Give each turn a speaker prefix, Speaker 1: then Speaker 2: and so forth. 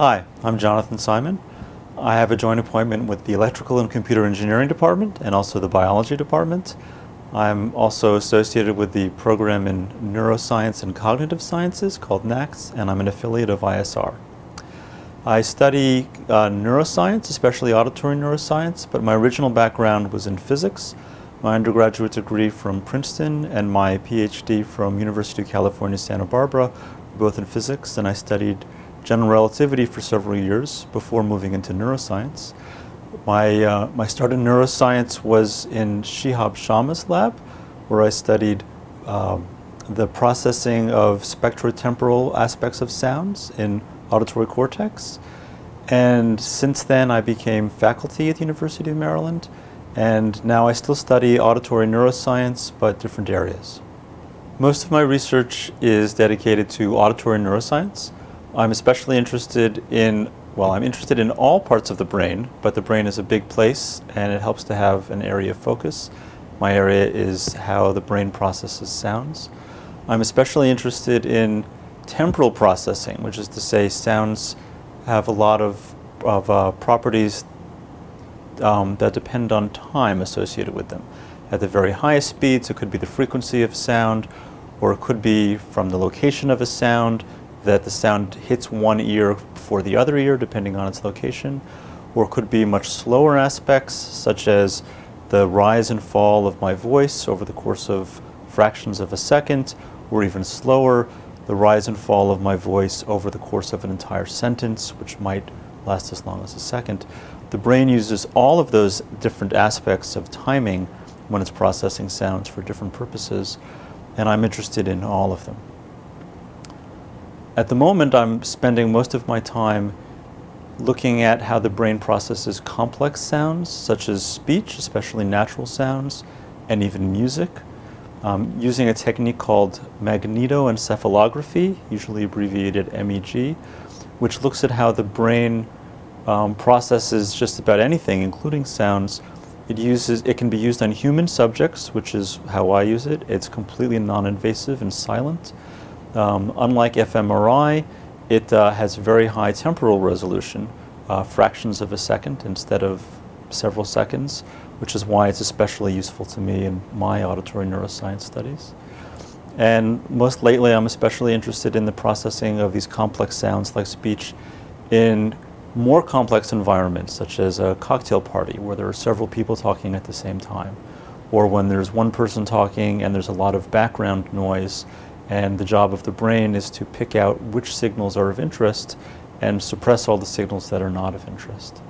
Speaker 1: Hi, I'm Jonathan Simon. I have a joint appointment with the Electrical and Computer Engineering Department and also the Biology Department. I'm also associated with the program in Neuroscience and Cognitive Sciences called NACS, and I'm an affiliate of ISR. I study uh, neuroscience, especially auditory neuroscience, but my original background was in physics. My undergraduate degree from Princeton and my PhD from University of California, Santa Barbara, both in physics, and I studied general relativity for several years before moving into neuroscience. My, uh, my start in neuroscience was in Shihab Shamma's lab, where I studied um, the processing of spectrotemporal aspects of sounds in auditory cortex. And since then, I became faculty at the University of Maryland. And now I still study auditory neuroscience, but different areas. Most of my research is dedicated to auditory neuroscience. I'm especially interested in, well, I'm interested in all parts of the brain, but the brain is a big place and it helps to have an area of focus. My area is how the brain processes sounds. I'm especially interested in temporal processing, which is to say sounds have a lot of, of uh, properties um, that depend on time associated with them. At the very highest speeds, it could be the frequency of sound, or it could be from the location of a sound, that the sound hits one ear before the other ear, depending on its location, or it could be much slower aspects, such as the rise and fall of my voice over the course of fractions of a second, or even slower, the rise and fall of my voice over the course of an entire sentence, which might last as long as a second. The brain uses all of those different aspects of timing when it's processing sounds for different purposes, and I'm interested in all of them. At the moment, I'm spending most of my time looking at how the brain processes complex sounds, such as speech, especially natural sounds, and even music um, using a technique called magnetoencephalography, usually abbreviated MEG, which looks at how the brain um, processes just about anything, including sounds. It uses it can be used on human subjects, which is how I use it. It's completely non-invasive and silent. Um, unlike fMRI, it uh, has very high temporal resolution, uh, fractions of a second instead of several seconds which is why it's especially useful to me in my auditory neuroscience studies. And most lately, I'm especially interested in the processing of these complex sounds like speech in more complex environments, such as a cocktail party where there are several people talking at the same time, or when there's one person talking and there's a lot of background noise, and the job of the brain is to pick out which signals are of interest and suppress all the signals that are not of interest.